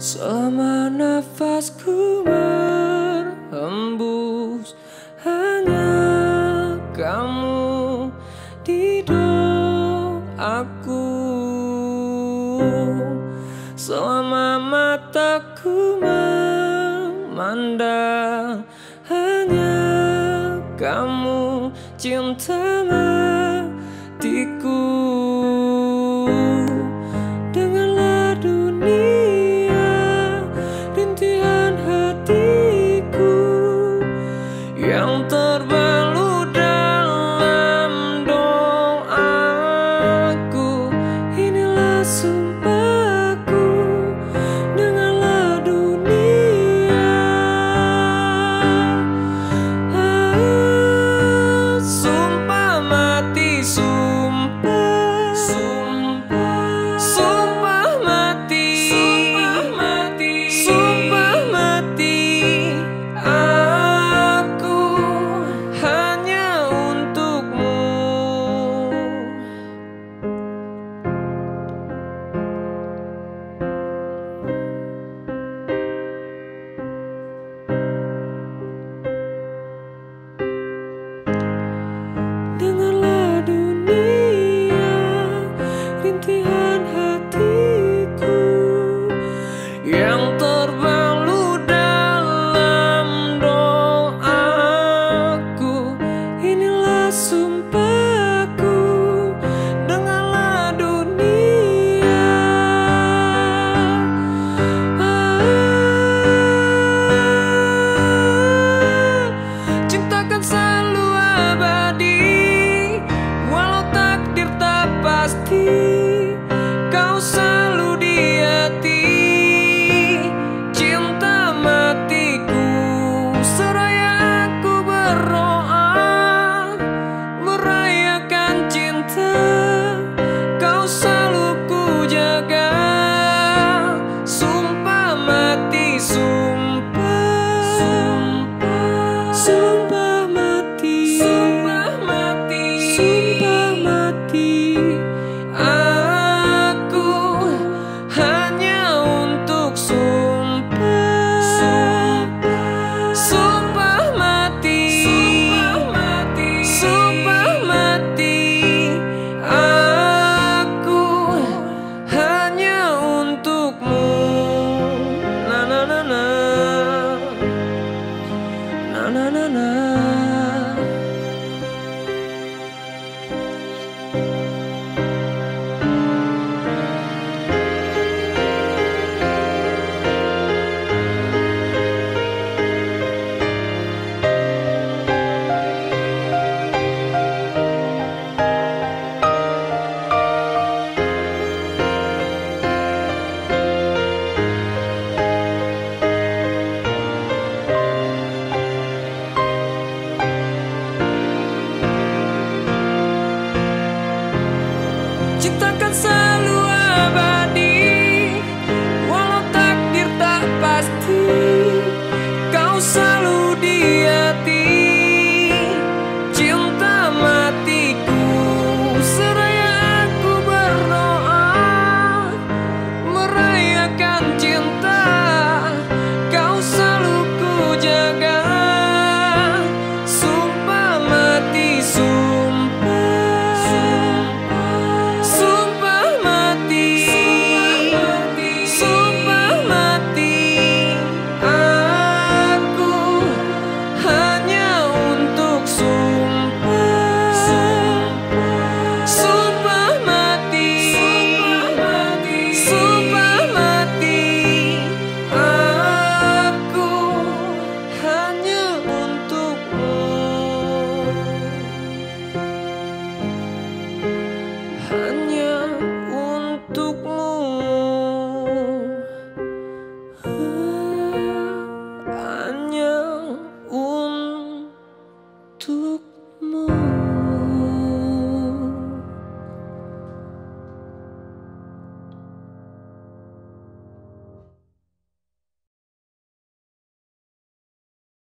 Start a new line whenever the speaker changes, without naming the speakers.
Selama nafasku berhembus Hanya kamu di doaku. Selama mataku memandang Hanya kamu cinta matiku. sumpah mati.